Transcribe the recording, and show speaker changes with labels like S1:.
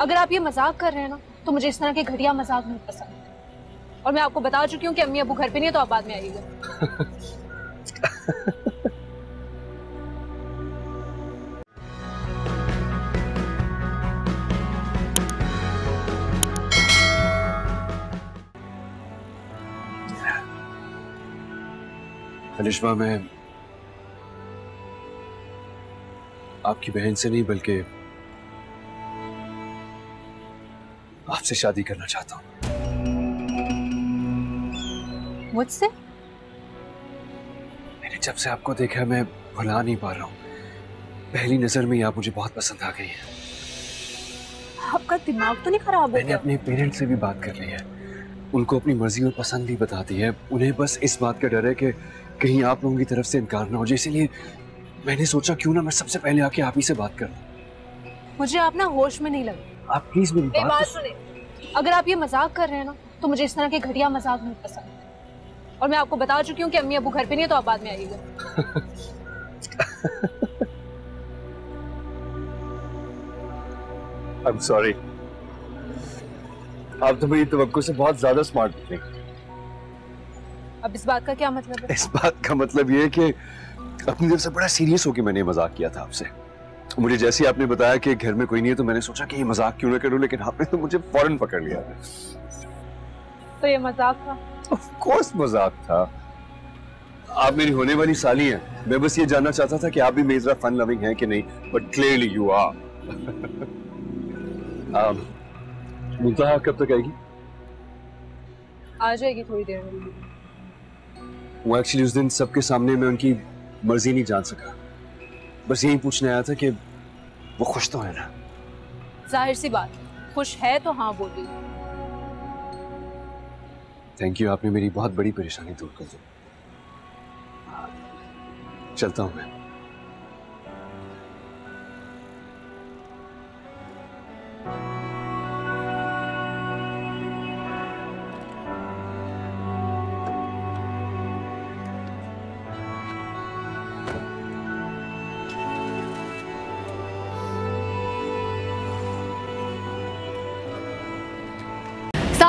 S1: अगर आप ये मज़ाक कर रहे हैं ना तो मुझे इस तरह के घटिया मज़ाक नहीं पसंद। और मैं आपको बता चुकी हूँ कि अम्मी अबू घर पे नहीं है तो आप बाद में आइएगा।
S2: मैं आपकी बहन से नहीं, बल्कि आपसे शादी करना चाहता हूँ।
S1: मुझसे
S2: मैंने जब से आपको देखा है, मैं भुला नहीं पा रहा हूँ। पहली नज़र में ही आप मुझे बहुत पसंद आ गई है।
S1: आपका दिमाग तो नहीं खराब
S2: मैंने अपने पेरेंट्स से भी बात कर ली है। उनको अपनी मर्ज़ी और पसंद भी बता दी है। उन्हें बस इस बात का डर है कि कहीं आप लोगों की तरफ़ से इनकार ना हो। जाए इसीलिए मैंने सोचा क्यों ना मैं सबसे पहले आके आप ही से बात करूँ
S1: मुझे आप ना होश में नहीं लगे
S2: आप प्लीज़ मेरी बात
S1: बात
S2: तो-
S1: सुने अगर आप ये मज़ाक कर रहे हैं ना तो मुझे इस तरह के घटिया मज़ाक नहीं पसंद। और मैं आपको बता चुकी हूँ कि अम्मी अबू घर पे नहीं है तो आप बाद में आइएगा।
S2: आई एम सॉरी आप तो मेरी तवक्को से बहुत ज़्यादा स्मार्ट निकली
S1: अब इस बात का क्या मतलब है?
S2: इस बात का मतलब ये है कि अपनी तरफ़ से बड़ा सीरियस होकर मैंने मज़ाक किया था आपसे। मुझे जैसे ही आपने बताया कि घर में कोई नहीं है तो मैंने सोचा कि ये मज़ाक क्यों ना करूँ लेकिन आपने तो मुझे फ़ौरन पकड़ लिया।
S1: तो ये मज़ाक था?
S2: ऑफ़ कोर्स मज़ाक था। आप मेरी होने वाली साली हैं। मैं बस ये जानना चाहता था कि आप भी मेरी तरह फन लविंग हैं कि नहीं but clearly you are Muntaha कब तक आएगी?
S1: आ जाएगी थोड़ी देर में।
S2: वो एक्चुअली उस दिन सबके सामने मैं उनकी मर्ज़ी नहीं जान सका। बस यही पूछने आया था कि वो खुश तो है ना?
S1: ज़ाहिर सी बात खुश है तो हाँ बोली।
S2: थैंक यू आपने मेरी बहुत बड़ी परेशानी दूर कर दी। चलता हूँ मैं।